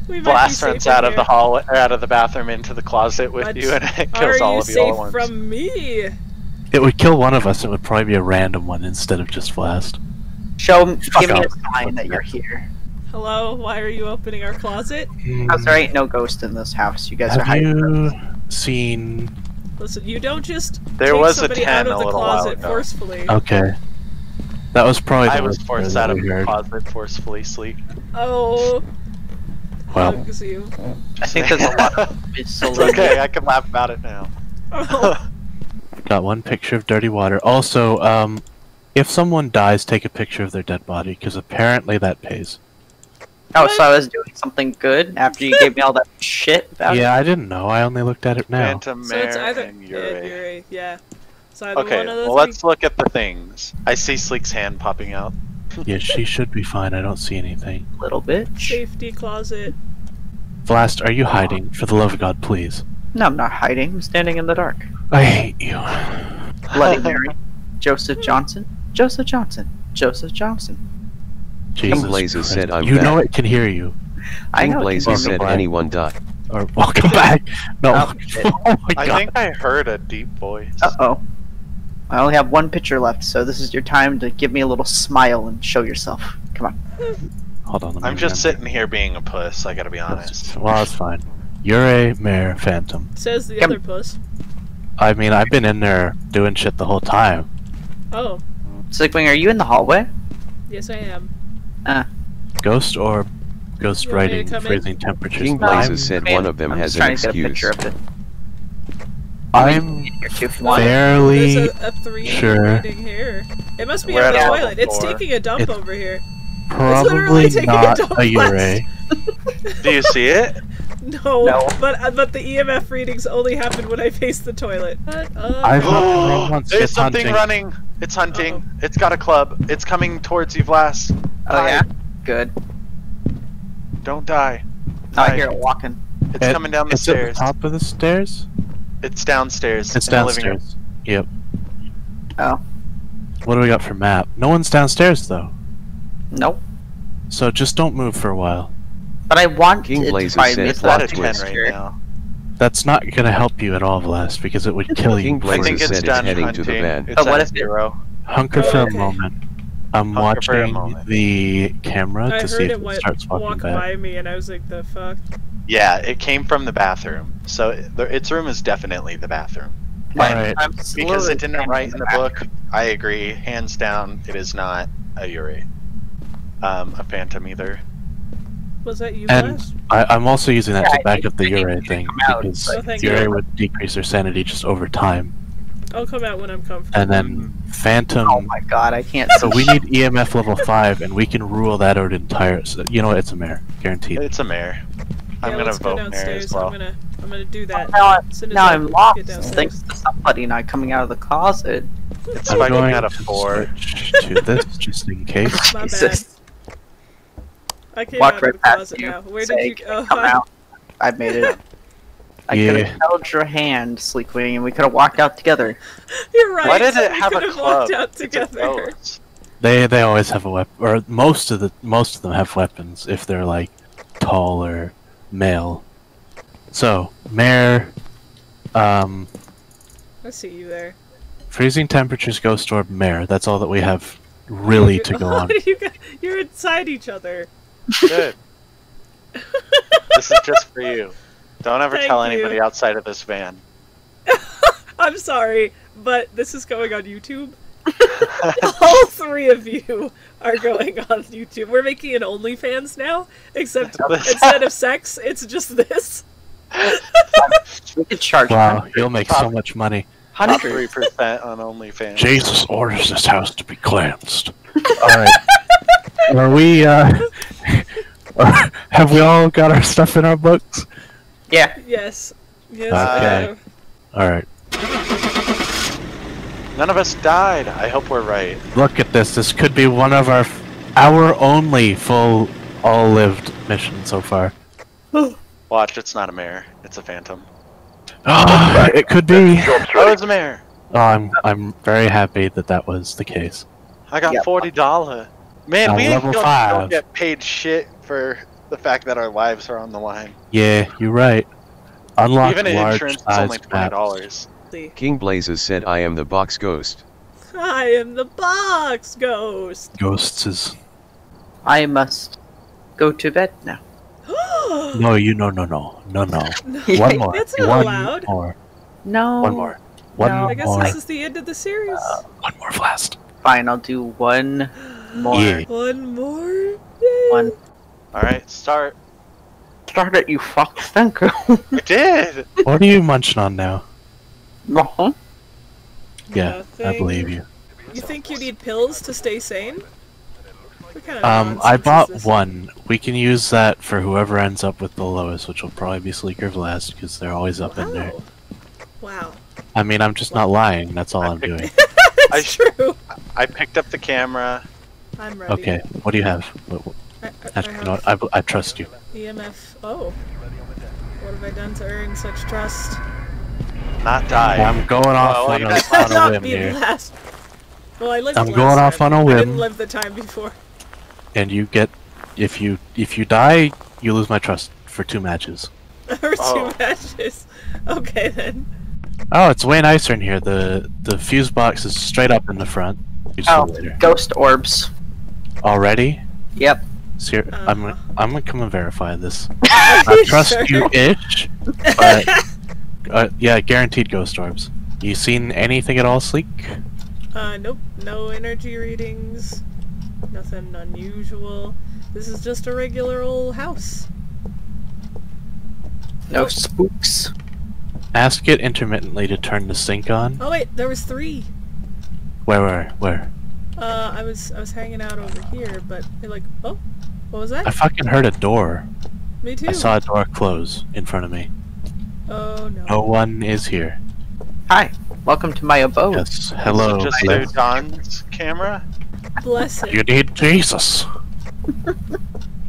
We Vlast runs in out of the hall, or out of the bathroom into the closet with But you, and it Are kills all you of you all safe at once. from me? It would kill one of us. It would probably be a random one instead of just Vlast. Show me, Fuck give me a sign that you're here. Hello, why are you opening our closet? Hmm. Cause there ain't no ghost in this house. You guys are Have hiding. you seen? Listen, you don't just There take was a somebody 10 out of the closet forcefully. Okay, that was probably. The I was forced out of we the closet forcefully sleep. Oh, Well. I think there's a lot of it's It's okay, I can laugh about it now. Oh, got one picture of dirty water. Also, um, if someone dies, take a picture of their dead body because apparently that pays. Oh, so I was doing something good after you gave me all that shit about Yeah, I didn't know. I only looked at it now. Phantom so it's either and yeah, Yurei. Yurei, yeah. It's either Okay, one of the well, three. let's look at the things. I see Sleek's hand popping out. Yeah, she should be fine. I don't see anything. Little bitch. Safety closet. Vlast, are you hiding? For the love of God, please. No, I'm not hiding. I'm standing in the dark. I hate you. Bloody Mary. Joseph Johnson. Joseph Johnson. Joseph Johnson. Jesus Blazes Christ. said, "I'm You know it can hear you. I know. Blazes Welcome said back. anyone die. Or welcome back. No. Oh, shit. Oh, my I god. think I heard a deep voice. Uh oh. I only have one picture left, so this is your time to give me a little smile and show yourself. Come on. Hold on. I'm just remember. sitting here being a puss, I gotta be honest. Well, that's fine. You're a mare phantom. Says the Come- other puss. I mean, I've been in there doing shit the whole time. Oh, Sleekwing, are you in the hallway? yes I am. Ah. Ghost orb, ghost You want me to writing, come in? freezing temperatures. King No, Blazes said I mean, one of them I'm has an trying to get a excuse. of. I'm Here, too, if you No, want. Fairly a, a three sure. here. It must be We're on the toilet. It's taking a dump It- over here. probably literally taking a not dump a blast. Do you see it? No, No. but uh, but the EMF readings only happen when I face the toilet. Uh, I've not once. There's It's something hunting. running. It's hunting. It's got a club. It's coming towards you, Vlas. Oh, yeah? Good. Don't die. Oh, I hear it walking. It's It- coming down the It's at stairs. the top of the stairs. It's downstairs. It's the living room. downstairs. Yep. Oh. What do we got for map? No one's downstairs though. Nope. So just don't move for a while. But I want King it Blazes to find said me a plot twist right here. now. That's not gonna help you at all, Vlast, because it would kill King you. I think Blazes it's said it's done heading hunting. to the bed. It's But what at if it- zero. Hunker for a moment. I'm Hunker watching moment. the camera I to see if it it starts walking walk back. by me, and I was like, "The fuck." Yeah, it came from the bathroom. So the- its room is definitely the bathroom. Alright. I'm Because it didn't write in the book, I agree, hands down, it is not a Yurei. Um, a phantom either. Was that you, And- Vlast? I, I'm also using that Yeah, to back up the I think Ure you can thing because Oh, thank would decrease their sanity just over time, I'll come out when I'm comfortable. and then Phantom. Oh my god, I can't So we need EMF level five, and we can rule that out entire. So, you know what? It's a mare, guaranteed. It's a mare. I'm yeah, gonna let's go vote mare downstairs. as well. I'm gonna I'm gonna do that. Now, I'm- as soon as now I I'm get lost thanks to somebody not coming out of the closet. It's I'm going at a to four. to this just in case. My bad. Jesus. I came Walked out right of the past closet you. now. Where say, did you go? you come out? I made it. I could have held your hand, Sleekwing, and we could have walked out together. You're right. Why did it we have a could've club? walked out together. They they always have a weapon, or most of the most of them have weapons if they're like tall or male. So mare, um, I see you there. freezing temperatures, ghost orb, mare. That's all that we have really to go on. you got, you're inside each other. Good. this is just for you. Don't ever Thank tell you. anybody outside of this van. I'm sorry, but this is going on YouTube. All three of you are going on YouTube. We're making an OnlyFans now, except instead of sex, it's just this. We could charge Wow, you'll make so much money. Top three hundreds. percent on OnlyFans. Jesus orders this house to be cleansed. All right. Are we? uh Have we all got our stuff in our books? Yeah. Yes. Yes. Okay. I have. Alright. None of us died. I hope we're right. Look at this. This could be one of our our only full all lived mission so far. Watch, it's not a mare. It's a phantom. Oh, it could be. Oh, it's a mare. Oh, I'm I'm very happy that that was the case. I got Yep. forty dollar. Man, Uh, we level don't, five. don't get paid shit for the fact that our lives are on the line. Yeah, you're right. Unlock Even in large insurance, it's size only twenty dollars. King Blazes said I am the box ghost. I am the box ghost. Ghosts is I must go to bed now. no, you no no no no no. No, One more. That's not One allowed. more. No. One more. One No. I guess more. this is the end of the series. One more blast. Fine, I'll do one more. Yeah. One more. Yay. One. Alright, start. Start it, you fuck. Thank you. We did! What are you munching on now? Uh-huh. Yeah, I believe you. You think you need pills to stay sane? What kind of Um, I bought one. We can use that for whoever ends up with the lowest, which will probably be Sleeker Vlast because they're always up in there. Wow. Wow. I mean, I'm just not lying. That's all I'm doing. I That's true. I picked up the camera. I'm ready. Okay, what do you have? What, what, I, I, actually, I you know have? I, I trust you. EMF. Oh. What have I done to earn such trust? Not die. I'm going off well, on a, guys- on a Not whim be here, last. Well, I lived I'm last going off time. on a I didn't live the time before. And you get if you if you die, you lose my trust for two matches. or Oh. two matches. Okay then. Oh, it's way nicer in here. The the fuse box is straight up in the front. Oh, later. ghost orbs. Already? Yep. Ser- I'm gonna, Uh-huh. I'm gonna come and verify this. I trust Sure. you ish, but uh, yeah, guaranteed ghost orbs. You seen anything at all, Sleek? Uh, nope. No energy readings. Nothing unusual. This is just a regular old house. No Nope. spooks. Ask it intermittently to turn the sink on. Oh wait, there was three. Where, where, where? Uh, I was I was hanging out over here, but they're like, oh, what was that? I fucking heard a door. Me too. I saw a door close in front of me. Oh no. No one is here. Hi. Welcome to my abode. Yes. Hello. Just Bless. through Dawn's camera. Bless it. You need Jesus.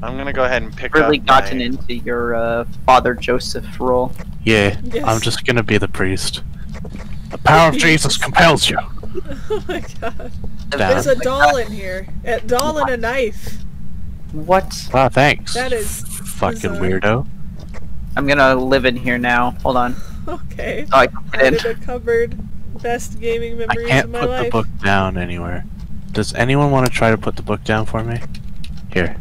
I'm gonna go ahead and pick Really up gotten my... into your uh, Father Joseph role. Yeah, Yes. I'm just gonna be the priest. The power of Jesus compels you. Oh my god. Down. There's a doll in here. A doll and a knife. What? Wow, thanks. That is fucking bizarre. weirdo. I'm gonna live in here now. Hold on. Okay. Oh, I can Hide get in in. a cupboard. Best gaming memories I memories can't of my put life. the book down anywhere. Does anyone want to try to put the book down for me? Here.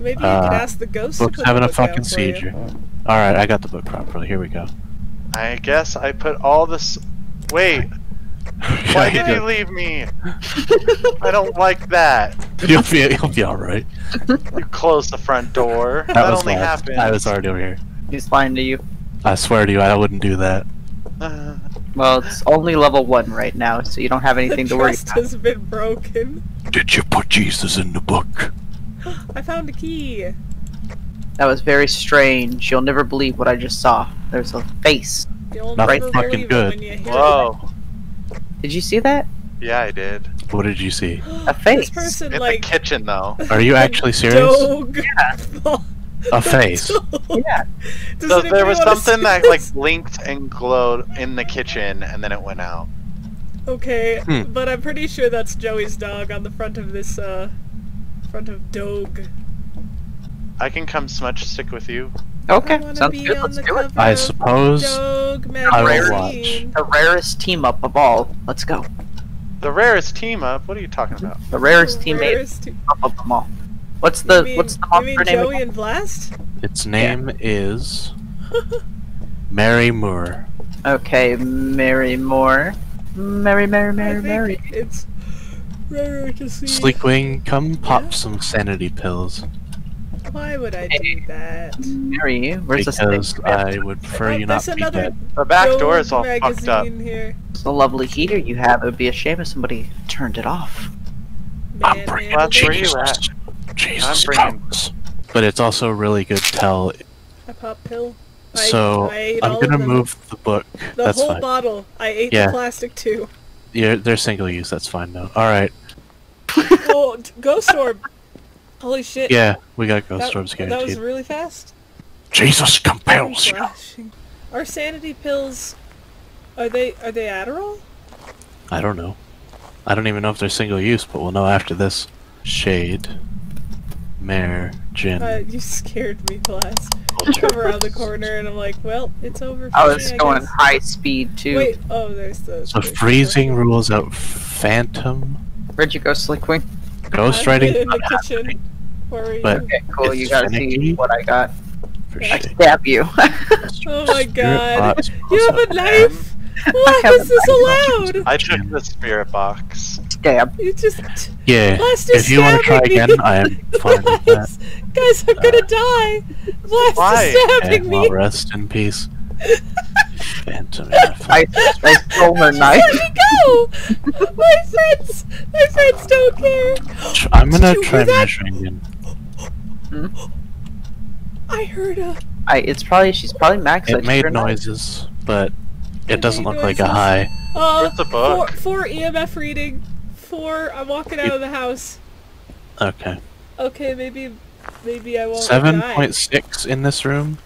Maybe you Uh, could ask the ghost. to Book's put having a book down fucking for you. seizure. Alright, I got the book properly. Here we go. I guess I put all this. Wait, why did you leave me? I don't like that. You'll be, you'll be alright. You closed the front door. That, That was only last. happened. I was already over here. He's lying to you. I swear to you, I wouldn't do that. Uh, Well, it's only level one right now, so you don't have anything the to worry trust about. has been broken. Did you put Jesus in the book? I found a key. That was very strange. You'll never believe what I just saw. There's a face. You'll Not never fucking good. it when you hear whoa. Did you see that? Yeah, I did. What did you see? A face. This person In like the kitchen, though. Are you actually serious? Dog. A face. Yeah. Does So there was something that this? like blinked and glowed in the kitchen, and then it went out. Okay, Hmm. but I'm pretty sure that's Joey's dog on the front of this, uh, front of Dog. I can come smudge stick with you. Okay, I sounds good. Let's do it. I suppose Dog I will magazine. The rarest team up of all. Let's go. The rarest team up. What are you talking about? The rarest teammate Rarest te- up of them all. What's the mean- what's the you mean monster name? Joey and Vlast? its name is Mary Moore. Okay, Mary Moore. Mary, Mary, I Mary, think Mary. It's rare to see. Sleekwing, come pop Yeah? some sanity pills. Why would I do that? Mary, where's the Because? I would oh, prefer Oh, you not there's be another dead. The back door is all fucked up. here. It's a lovely heater you have. It would be a shame if somebody turned it off. I'm Man, bringing Well, that's where you Jesus. at. Jesus I'm bringing- but it's also a really good tell. I pop pill. So I ate I'm gonna of move the book. the That's whole fine. bottle. I ate Yeah. the plastic too. Yeah, they're single use. That's fine though. All right. oh, ghost orb! Holy shit! Yeah, we got ghost that, orbs that was guaranteed. really fast. Jesus I'm compels you. flashing. Are sanity pills? Are they are they Adderall? I don't know. I don't even know if they're single use, but we'll know after this. Shade, mare, Jinn. Uh, you scared me, Vlast. Vulture. Come around the corner and I'm like, well, it's over. For I was I going guess. high speed too. Wait, oh, there's the. So there's the freezing ghost rules out phantom, Where'd you go, Sleekwing? orb. ghost I'm writing in the kitchen. Where are you? But- Okay, cool. You gotta finicky. see what I got. for Yeah. I shade. stab you. Oh my god. You have a knife? Why is this allowed? I took the spirit box. Stab. You just. Yeah. Vlast If you want to try stabbing me. again, I am fine with that. Guys, guys, I'm gonna die. Vlast Why? is stabbing And me. well, rest in peace. Phantom. yeah, I, I stole her knife. Let me go! My friends, my friends don't care. I'm gonna try hear that? measuring in. I heard a. I, it's probably she's probably max. I It took made her knife. noises, but It it doesn't made look like a high. Uh, Where's the book? Four, four EMF reading. Four. I'm walking out of the house. Okay. Okay, maybe, maybe I won't Seven die. point six in this room.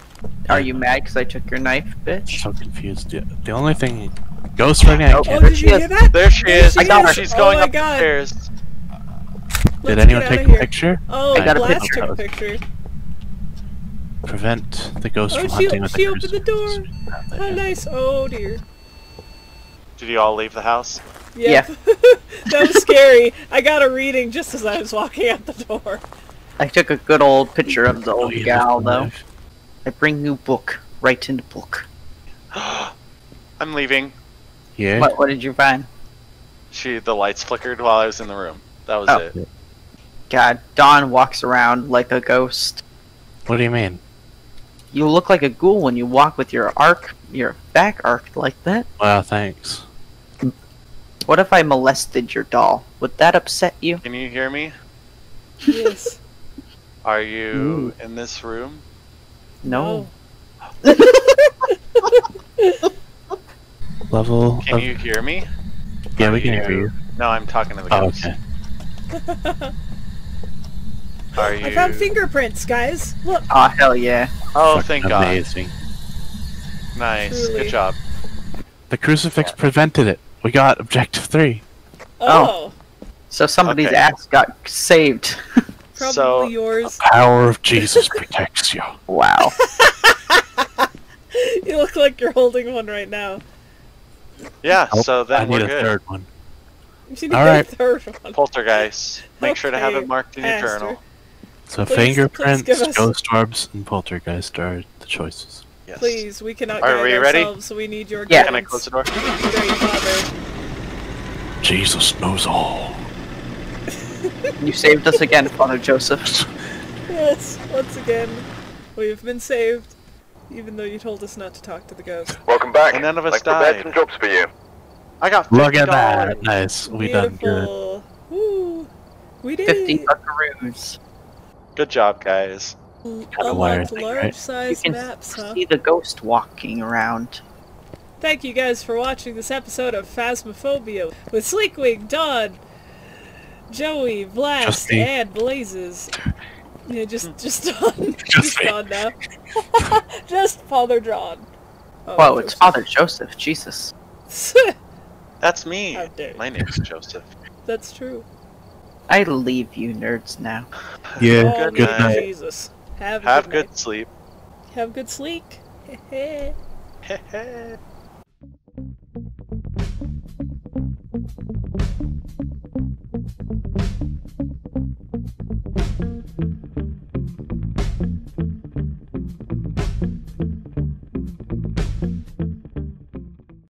Are you mad because I took your knife, bitch? So confused. The, the only thing, ghost writing. I Oh, Oh, can't. did There she you is. hear that? There she There is. she I got her. She's Oh going my up God. the stairs. Did Let's anyone take a here. picture? Oh, I got a picture. took a picture. Prevent the ghost Oh, from she- hunting with she the opened the door. crucifix. How nice. Oh dear. Did you all leave the house? Yep. that was scary. I got a reading just as I was walking out the door. I took a good old picture of the Oh, old you gal left though. alive. I bring new book right into book. I'm leaving. Yeah. What? What did you find? She the lights flickered while I was in the room. That was Oh. it. God, Dawn walks around like a ghost. What do you mean? You look like a ghoul when you walk with your arc, your back arced like that. Wow, thanks. What if I molested your doll? Would that upset you? Can you hear me? Yes. Are you in this room? No. Level. Can of- you hear me? Yeah, Are we can hear you. No, I'm talking to the Oh, okay. Are you? I found fingerprints, guys. Look. Oh hell yeah! Oh, Fucking thank God. Amazing. Nice. Truly. Good job. The crucifix prevented it. We got objective three. Oh. oh. So somebody's Okay. ass got saved. Probably So- yours. Power of Jesus protects you. wow. You look like you're holding one right now. Yeah. Oh, so I then need we're a good. third one. You need a third one. Poltergeist. Make sure to have it marked in your Aster. journal. So Please- please fingerprints, give us- ghost orbs, and poltergeist are the choices. Yes. Please, we cannot Are guide we ready? ourselves, so we need your Yeah. Can I close the door? Great Father. Jesus knows all. You saved us again, Father Joseph. Yes, once again, we have been saved, even though you told us not to talk to the ghost. Welcome back. And none of us I've prepared died. some jobs for you. I got. Look at $50. that. Nice. We done good. Woo. We did Fifty it. buckaroos. Good job, guys. Kinda wire Unlocked thing, large right? You size can maps, huh? see the ghost walking around. Thank you guys for watching this episode of Phasmophobia with Sleekwing, Dawn, Joey, Vlast, Just me. and Blazes. Yeah, just hmm. just Dawn. Just just me. Dawn now. just Father John. Oh, Whoa, it's Father Joseph. Jesus. That's me. How dare you. My name's Joseph. That's true. I leave you nerds now. Yeah, oh, good my night. Jesus. Have, Have good, good sleep. Have good sleep.